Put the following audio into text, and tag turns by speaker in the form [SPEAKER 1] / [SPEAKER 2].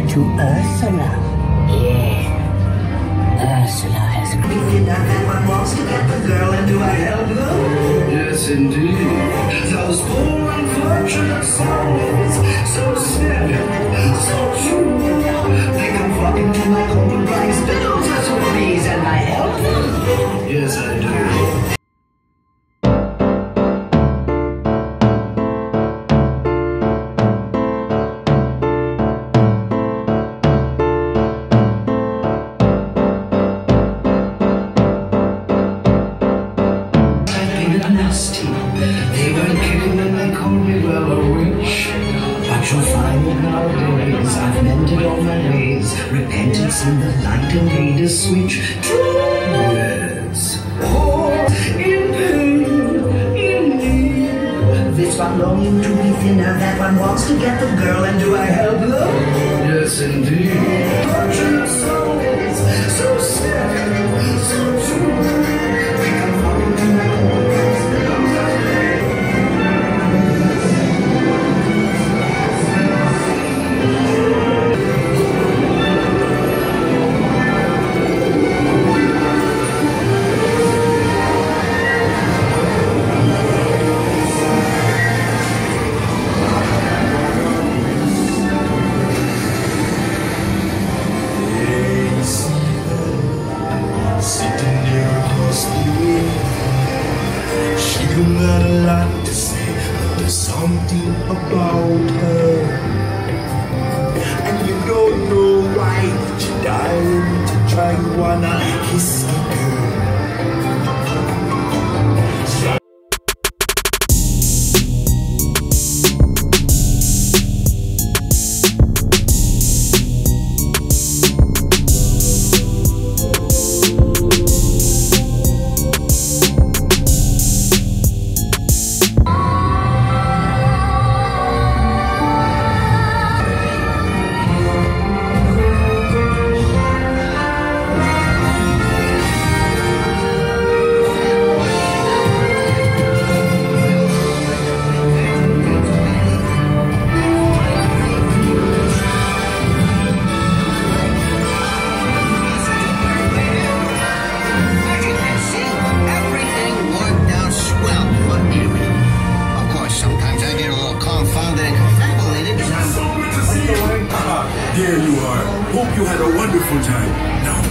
[SPEAKER 1] her to Ursula. Yeah. Ursula has
[SPEAKER 2] You know that one wants to get the girl and do I help them?
[SPEAKER 3] Yes, indeed. Those poor unfortunate souls, so sad, so true. They come flocking to my cold rice billows as worries, and my help. Yes, I You'll find nowadays I've mended all my ways. Repentance in the light and made a switch. Yes. Oh, in pain, in.
[SPEAKER 2] This one longing to be thinner, that one wants to get the girl and do I help?
[SPEAKER 3] Yes, indeed.
[SPEAKER 4] About her. And you don't know why, you're dying to try. You